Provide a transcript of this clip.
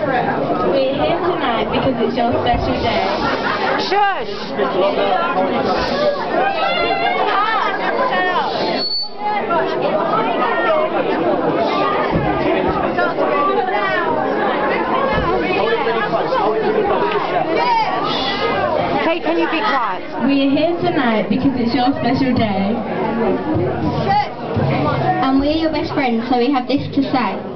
We're here tonight because it's your special day. Shush! Hey, can you be quiet? We are here tonight because it's your special day. And we're your best friends, so we have this to say.